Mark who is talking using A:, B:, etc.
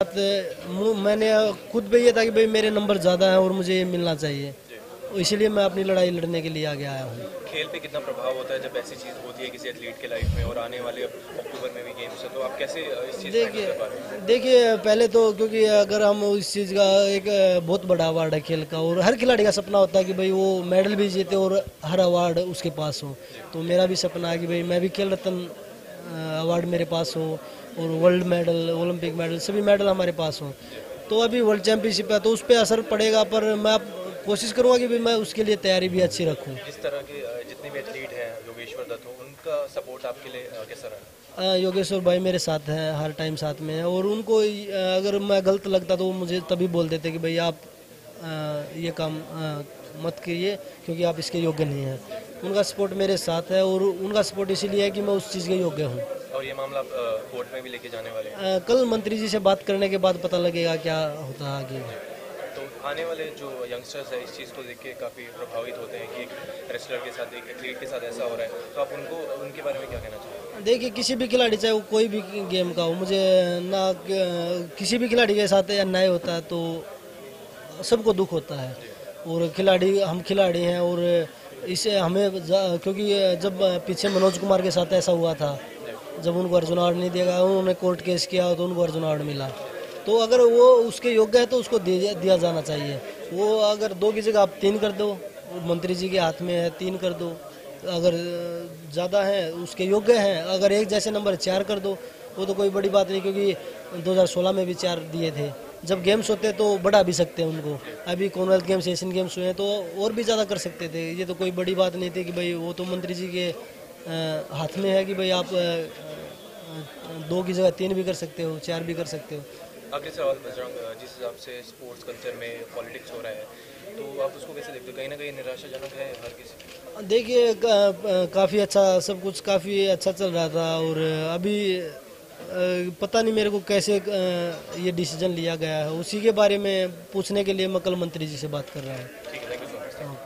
A: मैंने खुद पे ये था कि भाई मेरे नंबर ज़्यादा हैं और मुझे ये मिलना चाहिए। इसलिए मैं अपनी लड़ाई लड़ने के लिए आगे आया हूँ।
B: खेल पे कितना प्रभाव होता है जब ऐसी चीज़ होती है किसी एथलीट के लाइफ में और आने वाले अक्टूबर में भी गेम्स है तो आप कैसे इस चीज़
A: देखिए देखिए पहले तो क्योंकि अगर हम इस चीज़ का एक बहुत बड़ा अवार्ड है खेल का और हर खिलाड़ी का सपना होता है कि भाई वो मेडल भी जीते और हर अवार्ड उसके पास हो। तो मेरा भी सपना है कि भाई मैं भी खेल रत्न अवार्ड मेरे पास हो और वर्ल्ड मेडल ओलंपिक मेडल सभी मेडल हमारे पास हो। तो अभी वर्ल्ड चैंपियनशिप है तो उस पर असर पड़ेगा पर मैं कोशिश करूँगा कि मैं उसके लिए तैयारी भी अच्छी रखूँ।
B: जिस तरह के जितने भी एथलीट हैं योगेश्वर दत्त हो उनका सपोर्ट आपके लिए कैसा रहा?
A: योगेश्वर भाई मेरे साथ हैं हर टाइम साथ में हैं और उनको अगर मैं गलत लगता तो वो मुझे तभी बोल देते कि भाई आप ये काम मत कीजिए क्योंकि आप इसके योग्य नहीं हैं। उनका सपोर्ट मेरे साथ है और उनका सपोर्ट इसीलिए है कि मैं उस चीज़ के योग्य हूँ।
B: और ये मामला कोर्ट में भी लेके जाने वाले हैं?
A: कल मंत्री जी से बात करने के बाद पता लगेगा क्या होता है आगे।
B: तो आने वाले जो यंगस्टर्स है इस चीज़ को देख के काफ़ी प्रभावित होते हैं कि एक रेसलर के साथ एक एथलीट के साथ ऐसा हो रहा है। तो आप उनको उनके बारे में क्या कहना चाहेंगे?
A: देखिए किसी भी खिलाड़ी चाहे वो कोई भी गेम का हो मुझे ना किसी भी खिलाड़ी के साथ अन्याय होता है तो सबको दुख होता है। और खिलाड़ी हम खिलाड़ी हैं और इसे हमें क्योंकि जब पीछे मनोज कुमार के साथ ऐसा हुआ था, जब उनको अर्जुन अवार्ड नहीं दिया गया, उन्होंने कोर्ट केस किया तो उनको अर्जुन अवार्ड मिला। तो अगर वो उसके योग्य है तो उसको दिया जाना चाहिए। वो अगर दो की जगह आप तीन कर दो मंत्री जी के हाथ में है, तीन कर दो। अगर ज़्यादा है, उसके योग्य हैं, अगर एक जैसे नंबर चार कर दो, वो तो कोई बड़ी बात नहीं, क्योंकि 2016 में भी चार दिए थे। जब गेम्स होते हैं तो बढ़ा भी सकते हैं उनको। अभी कॉमनवेल्थ गेम्स एशियन गेम्स हुए हैं तो और भी ज़्यादा कर सकते थे। ये तो कोई बड़ी बात नहीं थी कि भाई वो तो मंत्री जी के हाथ में है कि भाई आप दो की जगह तीन भी कर सकते हो चार भी कर सकते हो।
B: आखिरी सवाल अ, जिस हिसाब से स्पोर्ट्स कल्चर में पॉलिटिक्स हो रहा है तो आप उसको कैसे देखते हो? कहीं ना कहीं निराशाजनक है हर किसी
A: देखिए का, काफ़ी अच्छा सब कुछ काफ़ी अच्छा चल रहा था और अभी पता नहीं मेरे को कैसे ये डिसीज़न लिया गया है। उसी के बारे में पूछने के लिए मैं कल मंत्री जी से बात कर रहा हूँ।